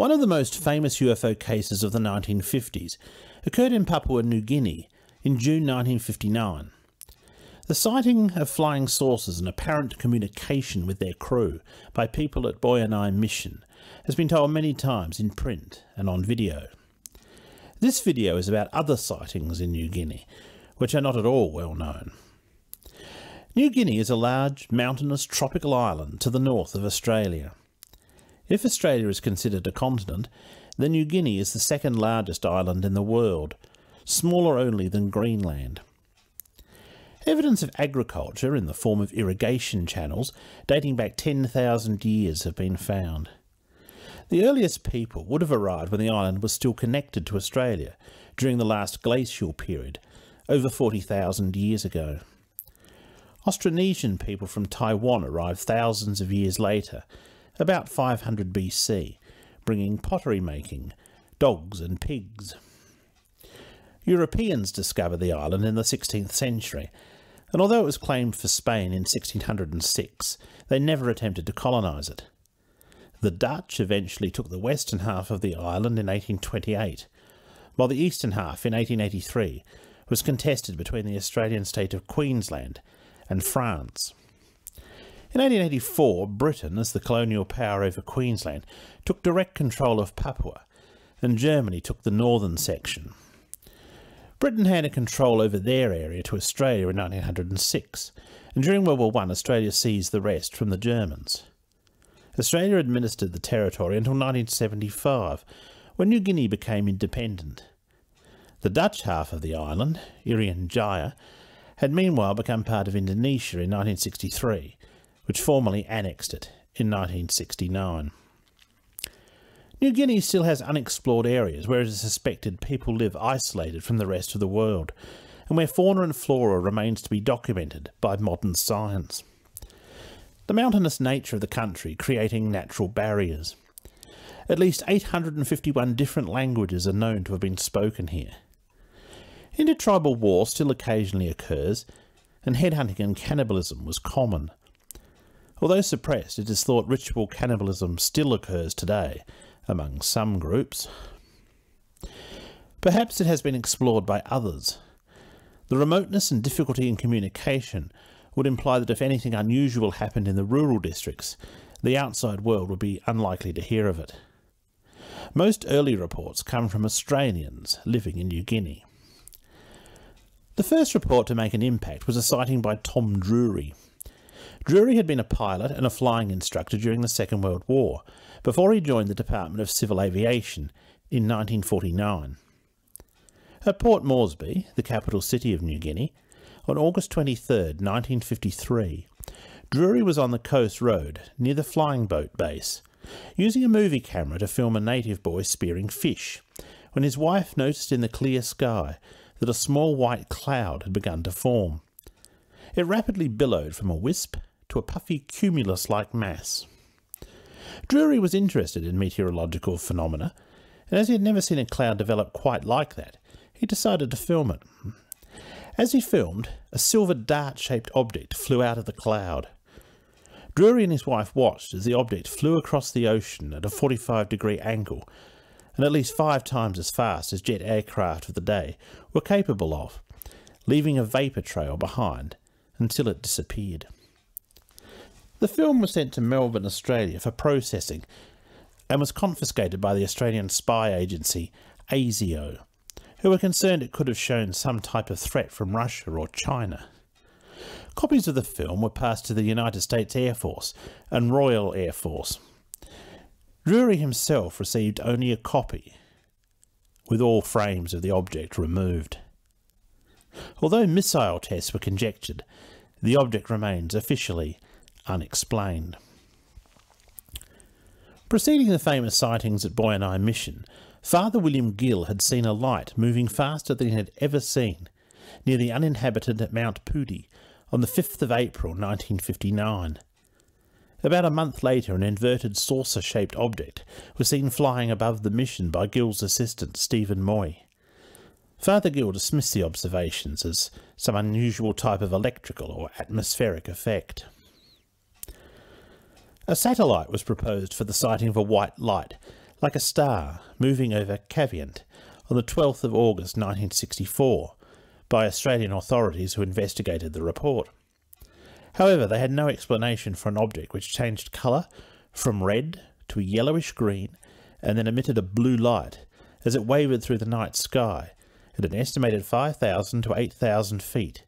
One of the most famous UFO cases of the 1950s occurred in Papua New Guinea in June 1959. The sighting of flying saucers and apparent communication with their crew by people at Boianai Mission has been told many times in print and on video. This video is about other sightings in New Guinea, which are not at all well known. New Guinea is a large, mountainous tropical island to the north of Australia. If Australia is considered a continent, then New Guinea is the second largest island in the world, smaller only than Greenland. Evidence of agriculture in the form of irrigation channels dating back 10,000 years have been found. The earliest people would have arrived when the island was still connected to Australia during the last glacial period, over 40,000 years ago. Austronesian people from Taiwan arrived thousands of years later about 500 BC, bringing pottery making, dogs and pigs. Europeans discovered the island in the 16th century, and although it was claimed for Spain in 1606, they never attempted to colonise it. The Dutch eventually took the western half of the island in 1828, while the eastern half in 1883 was contested between the Australian state of Queensland and France. In 1884, Britain, as the colonial power over Queensland, took direct control of Papua, and Germany took the northern section. Britain handed control over their area to Australia in 1906, and during World War I, Australia seized the rest from the Germans. Australia administered the territory until 1975, when New Guinea became independent. The Dutch half of the island, Irian Jaya, had meanwhile become part of Indonesia in 1963, which formally annexed it in 1969. New Guinea still has unexplored areas where it is suspected people live isolated from the rest of the world, and where fauna and flora remains to be documented by modern science. The mountainous nature of the country creating natural barriers. At least 851 different languages are known to have been spoken here. Intertribal war still occasionally occurs, and headhunting and cannibalism was common, Although suppressed, it is thought ritual cannibalism still occurs today among some groups. Perhaps it has been explored by others. The remoteness and difficulty in communication would imply that if anything unusual happened in the rural districts, the outside world would be unlikely to hear of it. Most early reports come from Australians living in New Guinea. The first report to make an impact was a sighting by Tom Drury Drury had been a pilot and a flying instructor during the Second World War, before he joined the Department of Civil Aviation in 1949. At Port Moresby, the capital city of New Guinea, on August 23, 1953, Drury was on the coast road near the flying boat base, using a movie camera to film a native boy spearing fish, when his wife noticed in the clear sky that a small white cloud had begun to form. It rapidly billowed from a wisp to a puffy cumulus-like mass. Drury was interested in meteorological phenomena, and as he had never seen a cloud develop quite like that, he decided to film it. As he filmed, a silver dart-shaped object flew out of the cloud. Drury and his wife watched as the object flew across the ocean at a 45 degree angle, and at least five times as fast as jet aircraft of the day were capable of, leaving a vapour trail behind until it disappeared. The film was sent to Melbourne, Australia for processing and was confiscated by the Australian spy agency ASIO, who were concerned it could have shown some type of threat from Russia or China. Copies of the film were passed to the United States Air Force and Royal Air Force. Drury himself received only a copy, with all frames of the object removed. Although missile tests were conjectured, the object remains officially unexplained. Preceding the famous sightings at Boianai Mission, Father William Gill had seen a light moving faster than he had ever seen near the uninhabited Mount Pudi on the 5th of April 1959. About a month later, an inverted saucer-shaped object was seen flying above the mission by Gill's assistant, Stephen Moy. Father Gill dismissed the observations as some unusual type of electrical or atmospheric effect. A satellite was proposed for the sighting of a white light like a star moving over Kavieng on the 12th of August 1964 by Australian authorities who investigated the report. However, they had no explanation for an object which changed colour from red to a yellowish green and then emitted a blue light as it wavered through the night sky at an estimated 5,000 to 8,000 feet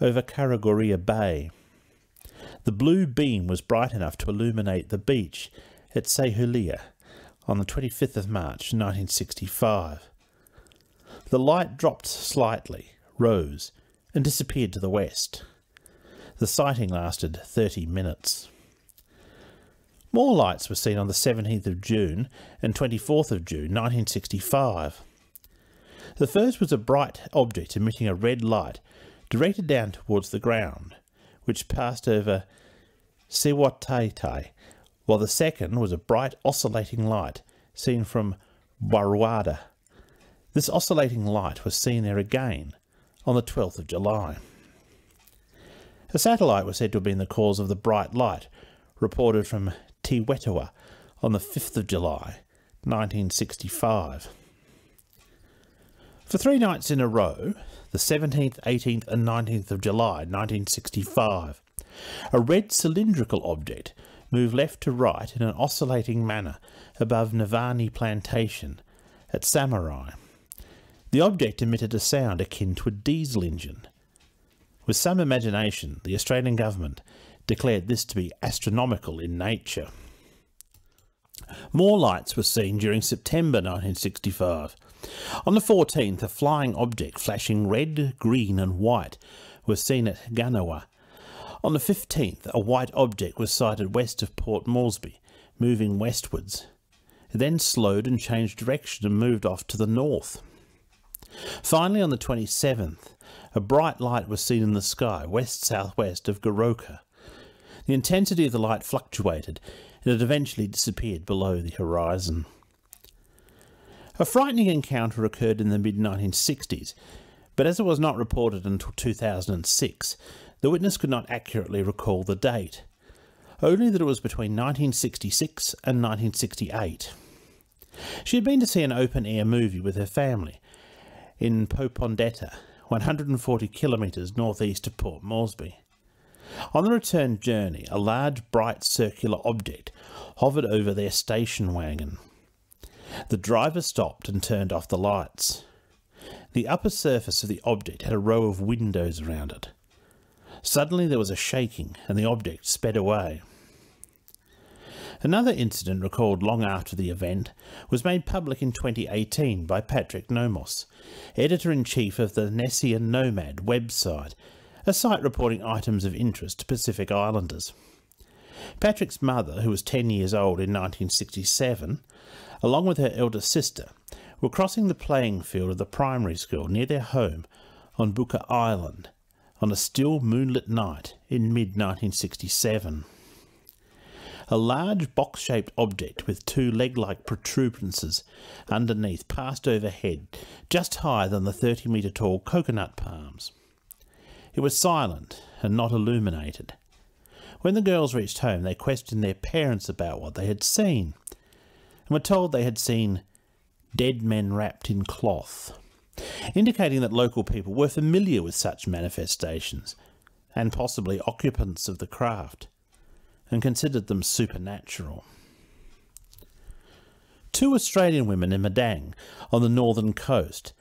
over Karangarua Bay. The blue beam was bright enough to illuminate the beach at Sahulia on the 25th of March 1965. The light dropped slightly, rose, and disappeared to the west. The sighting lasted 30 minutes. More lights were seen on the 17th of June and 24th of June 1965. The first was a bright object emitting a red light directed down towards the ground, which passed over Sewatatai, while the second was a bright oscillating light seen from Warrawada. This oscillating light was seen there again on the 12th of July. A satellite was said to have been the cause of the bright light reported from Te Wetiwa on the 5th of July 1965. For three nights in a row, the 17th, 18th and 19th of July 1965, a red cylindrical object moved left to right in an oscillating manner above Navani Plantation at Samarai. The object emitted a sound akin to a diesel engine. With some imagination, the Australian government declared this to be astronomical in nature. More lights were seen during September 1965. On the 14th, a flying object flashing red, green and white was seen at Ganawa. On the 15th, a white object was sighted west of Port Moresby, moving westwards. It then slowed and changed direction and moved off to the north. Finally, on the 27th, a bright light was seen in the sky west-southwest of Goroka. The intensity of the light fluctuated, it eventually disappeared below the horizon. A frightening encounter occurred in the mid-1960s, but as it was not reported until 2006, the witness could not accurately recall the date, only that it was between 1966 and 1968. She had been to see an open-air movie with her family in Popondetta, 140 kilometres northeast of Port Moresby. On the return journey, a large bright circular object hovered over their station wagon. The driver stopped and turned off the lights. The upper surface of the object had a row of windows around it. Suddenly there was a shaking and the object sped away. Another incident recalled long after the event was made public in 2018 by Patrick Nomos, editor-in-chief of the Nessian Nomad website, a site reporting items of interest to Pacific Islanders. Patrick's mother, who was 10 years old in 1967, along with her elder sister, were crossing the playing field of the primary school near their home on Buka Island on a still moonlit night in mid-1967. A large box-shaped object with two leg-like protuberances underneath passed overhead, just higher than the 30-metre tall coconut palms. It was silent and not illuminated. When the girls reached home, they questioned their parents about what they had seen, and were told they had seen dead men wrapped in cloth, indicating that local people were familiar with such manifestations, and possibly occupants of the craft, and considered them supernatural. Two Australian women in Madang, on the northern coast,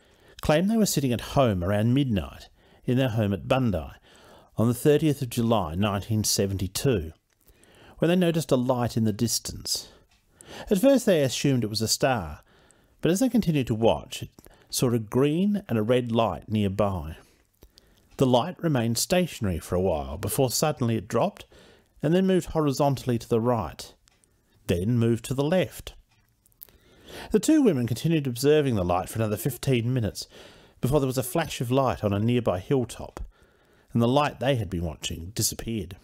claimed they were sitting at home around midnight in their home at Bundy on the 30th of July 1972, when they noticed a light in the distance. At first they assumed it was a star, but as they continued to watch, it saw a green and a red light nearby. The light remained stationary for a while before suddenly it dropped and then moved horizontally to the right, then moved to the left. The two women continued observing the light for another 15 minutes before there was a flash of light on a nearby hilltop, and the light they had been watching disappeared.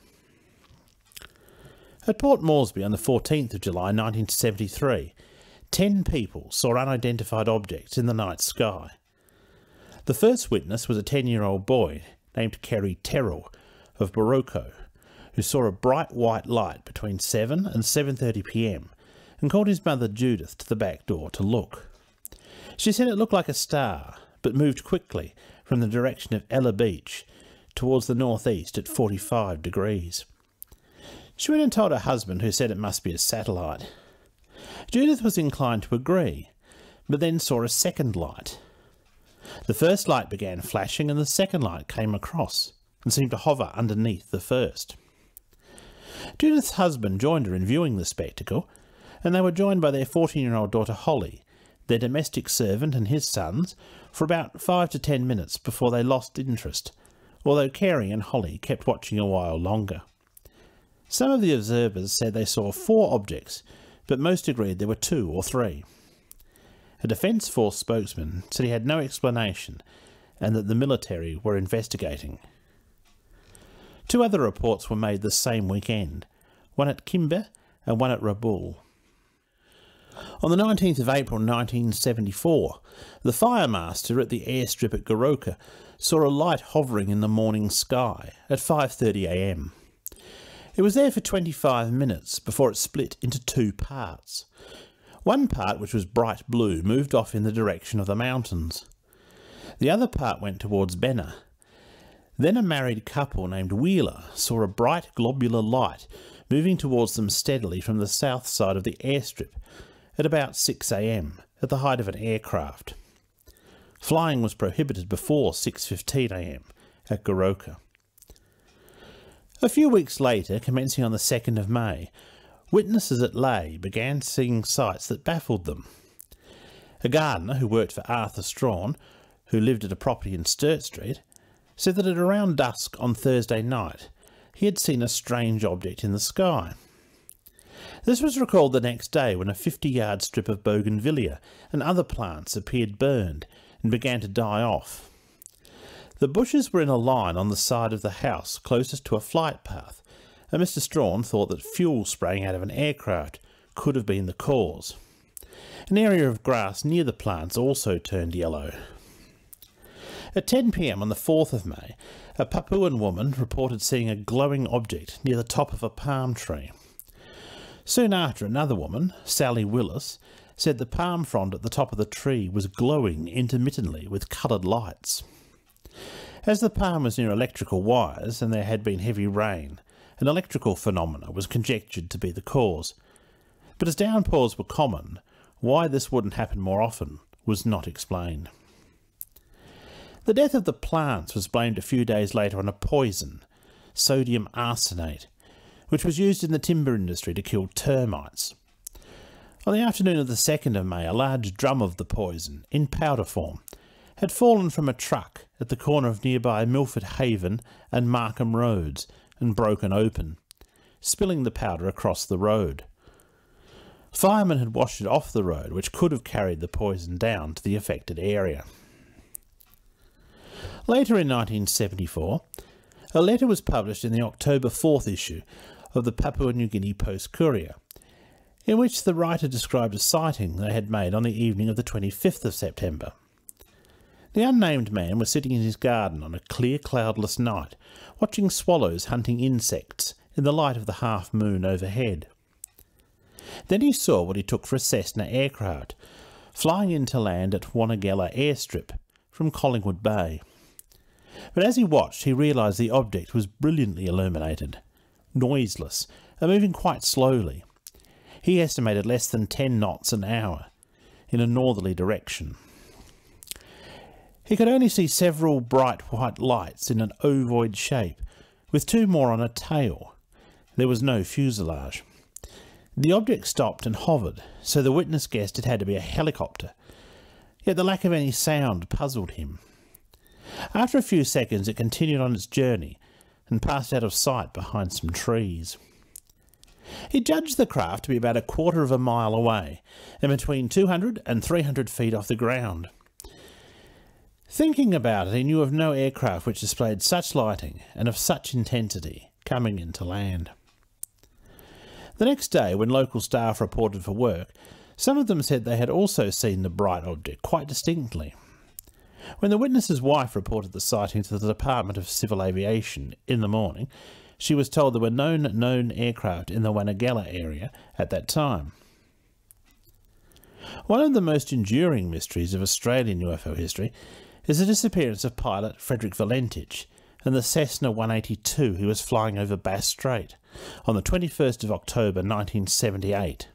At Port Moresby on the 14th of July 1973, ten people saw unidentified objects in the night sky. The first witness was a 10-year-old boy named Kerry Terrell of Boroko, who saw a bright white light between 7 and 7.30 pm and called his mother Judith to the back door to look. She said it looked like a star, but moved quickly from the direction of Ella Beach towards the northeast at 45 degrees. She went and told her husband, who said it must be a satellite. Judith was inclined to agree, but then saw a second light. The first light began flashing, and the second light came across and seemed to hover underneath the first. Judith's husband joined her in viewing the spectacle, and they were joined by their 14 year old daughter Holly, their domestic servant, and his sons for about five to ten minutes before they lost interest, although Carey and Holly kept watching a while longer. Some of the observers said they saw four objects, but most agreed there were two or three. A Defence Force spokesman said he had no explanation and that the military were investigating. Two other reports were made the same weekend, one at Kimbe and one at Rabaul. On the 19th of April 1974, the firemaster at the airstrip at Goroka saw a light hovering in the morning sky at 5.30am. It was there for 25 minutes before it split into two parts. One part, which was bright blue, moved off in the direction of the mountains. The other part went towards Benna. Then a married couple named Wheeler saw a bright globular light moving towards them steadily from the south side of the airstrip at about 6am, at the height of an aircraft. Flying was prohibited before 6.15am at Goroka. A few weeks later, commencing on the 2nd of May, witnesses at Lae began seeing sights that baffled them. A gardener who worked for Arthur Strawn, who lived at a property in Sturt Street, said that at around dusk on Thursday night he had seen a strange object in the sky. This was recalled the next day when a 50 yard strip of bougainvillea and other plants appeared burned and began to die off. The bushes were in a line on the side of the house closest to a flight path, and Mr. Strawn thought that fuel spraying out of an aircraft could have been the cause. An area of grass near the plants also turned yellow. At 10 pm on the 4th of May, a Papuan woman reported seeing a glowing object near the top of a palm tree. Soon after, another woman, Sally Willis, said the palm frond at the top of the tree was glowing intermittently with coloured lights. As the palm was near electrical wires and there had been heavy rain, an electrical phenomena was conjectured to be the cause. But as downpours were common, why this wouldn't happen more often was not explained. The death of the plants was blamed a few days later on a poison, sodium arsenate, which was used in the timber industry to kill termites. On the afternoon of the 2nd of May, a large drum of the poison, in powder form, had fallen from a truck at the corner of nearby Milford Haven and Markham Roads and broken open, spilling the powder across the road. Firemen had washed it off the road, which could have carried the poison down to the affected area. Later in 1974, a letter was published in the October 4th issue of the Papua New Guinea Post Courier, in which the writer described a sighting they had made on the evening of the 25th of September. The unnamed man was sitting in his garden on a clear, cloudless night, watching swallows hunting insects in the light of the half moon overhead. Then he saw what he took for a Cessna aircraft, flying into land at Wanigela airstrip from Collingwood Bay. But as he watched, he realised the object was brilliantly illuminated, noiseless, and moving quite slowly. He estimated less than 10 knots an hour in a northerly direction. He could only see several bright white lights in an ovoid shape, with two more on a tail. There was no fuselage. The object stopped and hovered, so the witness guessed it had to be a helicopter. Yet the lack of any sound puzzled him. After a few seconds it continued on its journey and passed out of sight behind some trees. He judged the craft to be about a quarter of a mile away and between 200 and 300 feet off the ground. Thinking about it, he knew of no aircraft which displayed such lighting and of such intensity coming into land. The next day, when local staff reported for work, some of them said they had also seen the bright object quite distinctly. When the witness's wife reported the sighting to the Department of Civil Aviation in the morning, she was told there were no known aircraft in the Wanigela area at that time. One of the most enduring mysteries of Australian UFO history is the disappearance of pilot Frederick Valentich and the Cessna 182 he was flying over Bass Strait on the 21st of October 1978,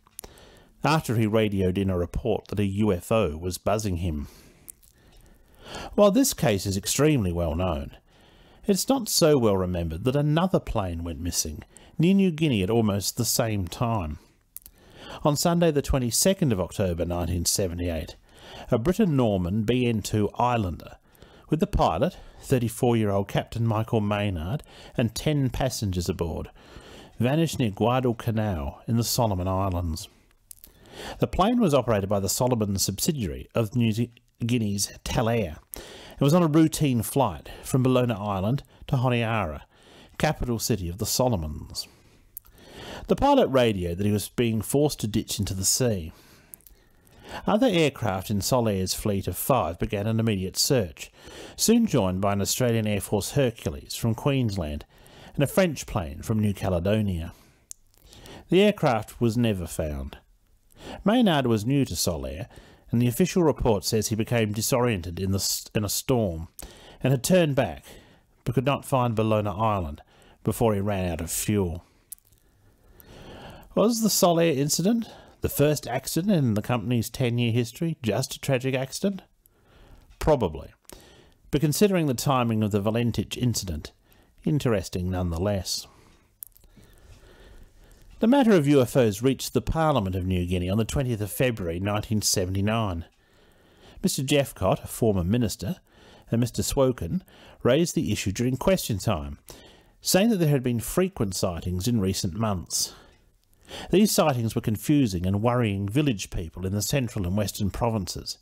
after he radioed in a report that a UFO was buzzing him. While this case is extremely well known, it's not so well remembered that another plane went missing near New Guinea at almost the same time. On Sunday, the 22nd of October 1978, a Britten-Norman BN2 Islander, with the pilot, 34-year-old Captain Michael Maynard, and 10 passengers aboard, vanished near Guadalcanal in the Solomon Islands. The plane was operated by the Solomon subsidiary of New Guinea's Talair It was on a routine flight from Bellona Island to Honiara, capital city of the Solomons. The pilot radioed that he was being forced to ditch into the sea. Other aircraft in Solair's fleet of five began an immediate search, soon joined by an Australian Air Force Hercules from Queensland and a French plane from New Caledonia. The aircraft was never found. Maynard was new to Solair, and the official report says he became disoriented in, the, in a storm and had turned back, but could not find Bellona Island before he ran out of fuel. Was the Solair incident, the first accident in the company's 10-year history, just a tragic accident? Probably, but considering the timing of the Valentich incident, interesting nonetheless. The matter of UFOs reached the Parliament of New Guinea on the 20th of February 1979. Mr Jeffcott, a former minister, and Mr Swoken raised the issue during question time, saying that there had been frequent sightings in recent months. These sightings were confusing and worrying village people in the central and western provinces,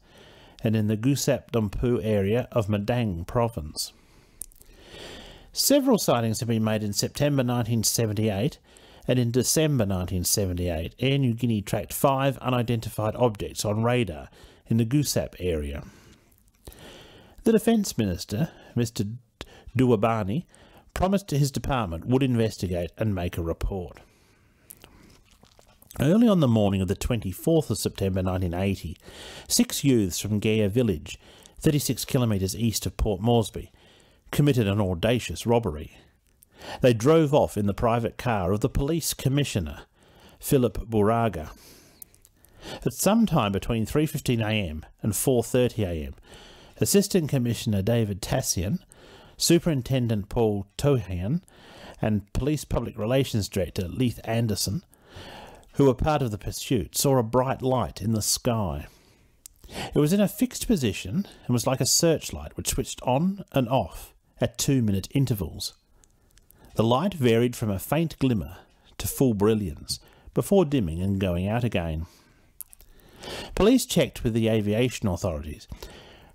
and in the Gusap Dumpu area of Madang province. Several sightings have been made in September 1978 and in December 1978, Air New Guinea tracked five unidentified objects on radar in the Gusap area. The Defence Minister, Mr Duabani, promised to his department would investigate and make a report. Early on the morning of the 24th of September 1980, six youths from Gaya village, 36 kilometres east of Port Moresby, committed an audacious robbery. They drove off in the private car of the police commissioner, Philip Buraga. At some time between 3.15am and 4.30am, Assistant Commissioner David Tassian, Superintendent Paul Tohan, and Police Public Relations Director Leith Anderson, who were part of the pursuit, saw a bright light in the sky. It was in a fixed position and was like a searchlight which switched on and off at two-minute intervals. The light varied from a faint glimmer to full brilliance, before dimming and going out again. Police checked with the aviation authorities,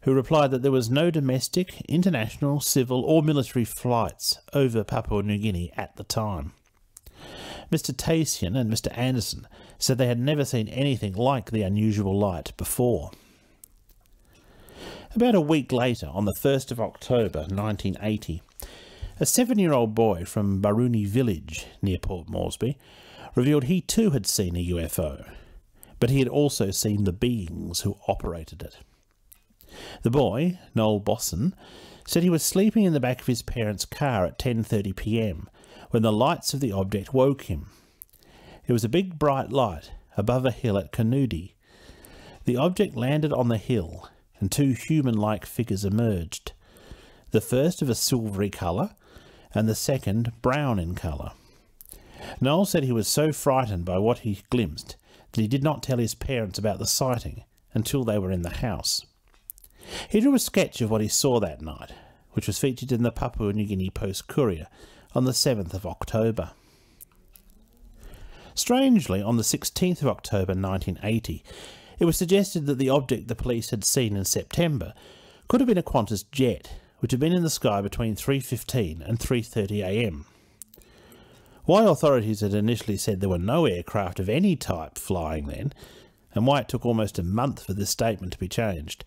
who replied that there was no domestic, international, civil or military flights over Papua New Guinea at the time. Mr. Tasian and Mr. Anderson said they had never seen anything like the unusual light before. About a week later, on the 1st of October 1980, a seven-year-old boy from Baruni village near Port Moresby revealed he too had seen a UFO, but he had also seen the beings who operated it. The boy, Noel Bosson, said he was sleeping in the back of his parents' car at 10.30pm when the lights of the object woke him. It was a big bright light above a hill at Kanudi. The object landed on the hill and two human-like figures emerged, the first of a silvery colour and the second brown in colour. Noel said he was so frightened by what he glimpsed that he did not tell his parents about the sighting until they were in the house. He drew a sketch of what he saw that night, which was featured in the Papua New Guinea Post Courier on the 7th of October. Strangely, on the 16th of October 1980, it was suggested that the object the police had seen in September could have been a Qantas jet which had been in the sky between 3.15 and 3.30 am. Why authorities had initially said there were no aircraft of any type flying then, and why it took almost a month for this statement to be changed,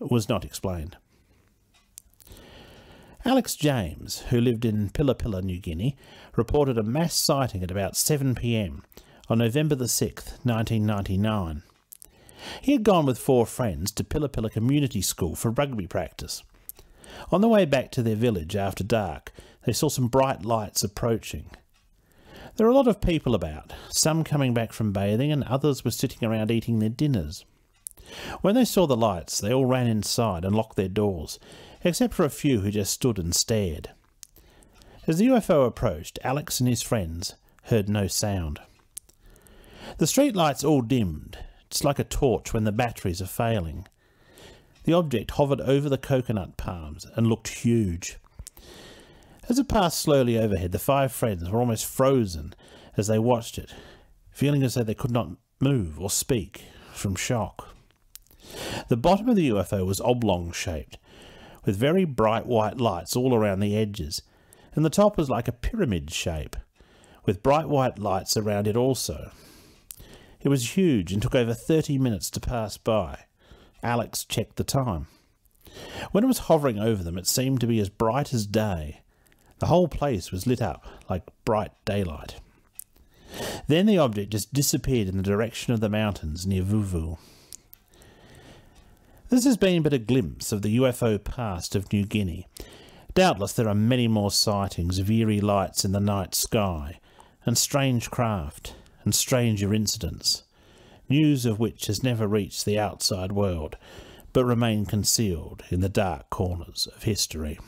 was not explained. Alex James, who lived in Pilla Pilla, New Guinea, reported a mass sighting at about 7pm on November the 6th, 1999. He had gone with four friends to Pilla Pilla Community School for rugby practice. On the way back to their village after dark, they saw some bright lights approaching. There were a lot of people about, some coming back from bathing, and others were sitting around eating their dinners. When they saw the lights, they all ran inside and locked their doors, except for a few who just stood and stared. As the UFO approached, Alex and his friends heard no sound. The street lights all dimmed, just like a torch when the batteries are failing. The object hovered over the coconut palms and looked huge. As it passed slowly overhead, the five friends were almost frozen as they watched it, feeling as though they could not move or speak from shock. The bottom of the UFO was oblong shaped, with very bright white lights all around the edges, and the top was like a pyramid shape, with bright white lights around it also. It was huge and took over 30 minutes to pass by. Alex checked the time. When it was hovering over them, it seemed to be as bright as day. The whole place was lit up like bright daylight. Then the object just disappeared in the direction of the mountains near Vuvu. This has been but a glimpse of the UFO past of New Guinea. Doubtless there are many more sightings of eerie lights in the night sky, and strange craft, and stranger incidents, news of which has never reached the outside world, but remain concealed in the dark corners of history.